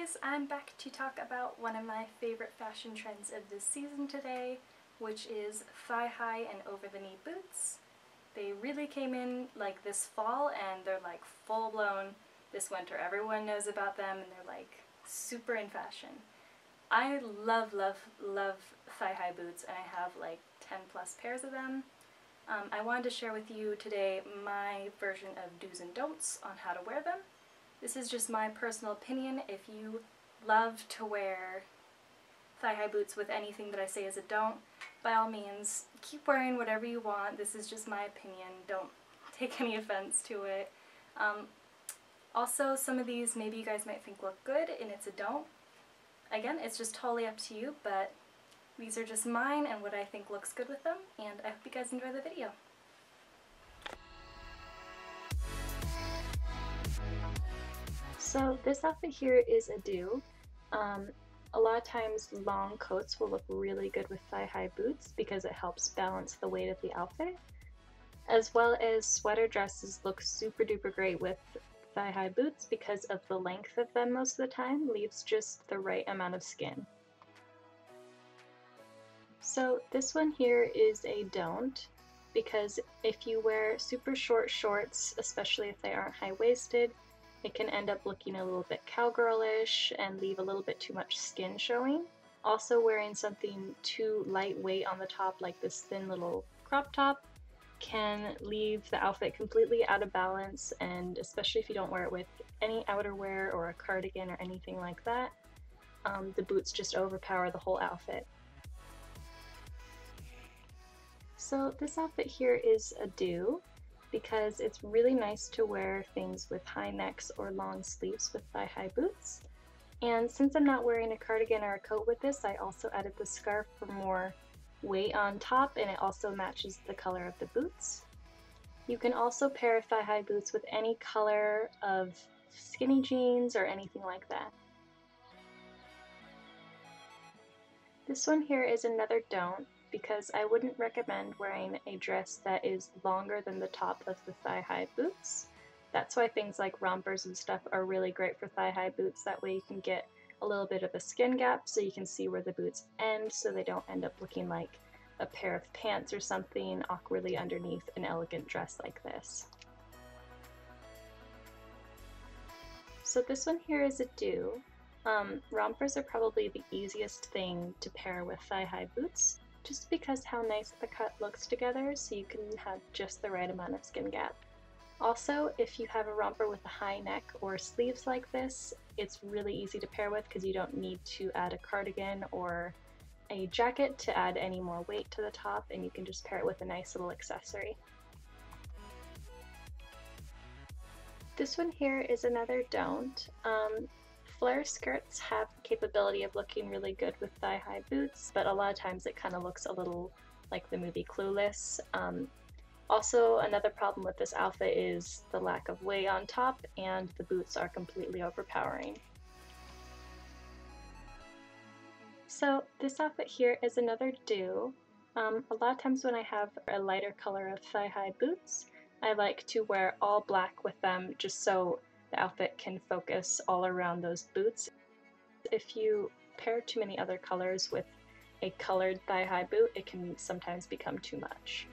guys, I'm back to talk about one of my favorite fashion trends of this season today, which is thigh-high and over-the-knee boots. They really came in like this fall and they're like full-blown this winter. Everyone knows about them and they're like super in fashion. I love, love, love thigh-high boots and I have like 10 plus pairs of them. Um, I wanted to share with you today my version of do's and don'ts on how to wear them. This is just my personal opinion. If you love to wear thigh-high boots with anything that I say is a don't, by all means, keep wearing whatever you want. This is just my opinion. Don't take any offense to it. Um, also, some of these maybe you guys might think look good and it's a don't. Again, it's just totally up to you, but these are just mine and what I think looks good with them, and I hope you guys enjoy the video. So this outfit here is a do. Um, a lot of times long coats will look really good with thigh-high boots because it helps balance the weight of the outfit. As well as sweater dresses look super duper great with thigh-high boots because of the length of them most of the time leaves just the right amount of skin. So this one here is a don't because if you wear super short shorts, especially if they aren't high-waisted, it can end up looking a little bit cowgirlish and leave a little bit too much skin showing. Also wearing something too lightweight on the top like this thin little crop top can leave the outfit completely out of balance and especially if you don't wear it with any outerwear or a cardigan or anything like that, um, the boots just overpower the whole outfit. So this outfit here is a do because it's really nice to wear things with high necks or long sleeves with thigh-high boots. And since I'm not wearing a cardigan or a coat with this, I also added the scarf for more weight on top and it also matches the color of the boots. You can also pair thigh-high boots with any color of skinny jeans or anything like that. This one here is another don't because I wouldn't recommend wearing a dress that is longer than the top of the thigh-high boots. That's why things like rompers and stuff are really great for thigh-high boots. That way you can get a little bit of a skin gap so you can see where the boots end so they don't end up looking like a pair of pants or something awkwardly underneath an elegant dress like this. So this one here is a do. Um, rompers are probably the easiest thing to pair with thigh-high boots just because how nice the cut looks together so you can have just the right amount of skin gap. Also, if you have a romper with a high neck or sleeves like this, it's really easy to pair with because you don't need to add a cardigan or a jacket to add any more weight to the top and you can just pair it with a nice little accessory. This one here is another don't. Um, Flare skirts have the capability of looking really good with thigh-high boots, but a lot of times it kind of looks a little like the movie Clueless. Um, also, another problem with this outfit is the lack of weight on top, and the boots are completely overpowering. So this outfit here is another do. Um, a lot of times when I have a lighter color of thigh-high boots, I like to wear all black with them just so the outfit can focus all around those boots. If you pair too many other colors with a colored thigh-high boot, it can sometimes become too much.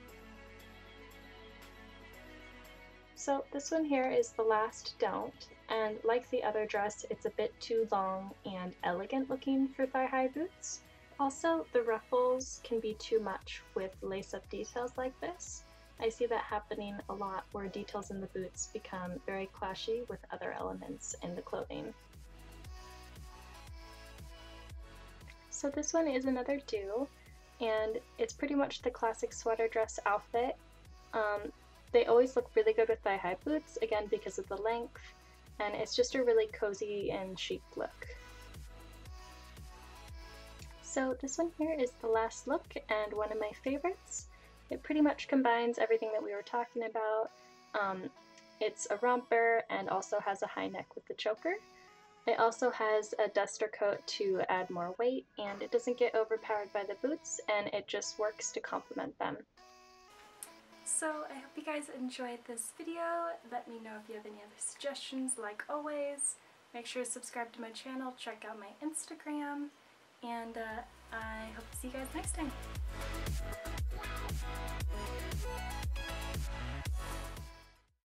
So this one here is the last don't, and like the other dress, it's a bit too long and elegant looking for thigh-high boots. Also, the ruffles can be too much with lace-up details like this. I see that happening a lot where details in the boots become very clashy with other elements in the clothing. So this one is another do, and it's pretty much the classic sweater dress outfit. Um, they always look really good with thigh-high boots, again because of the length, and it's just a really cozy and chic look. So this one here is the last look and one of my favorites. It pretty much combines everything that we were talking about. Um, it's a romper and also has a high neck with the choker. It also has a duster coat to add more weight and it doesn't get overpowered by the boots and it just works to complement them. So I hope you guys enjoyed this video. Let me know if you have any other suggestions like always. Make sure to subscribe to my channel, check out my Instagram, and uh, I hope to see you guys next time.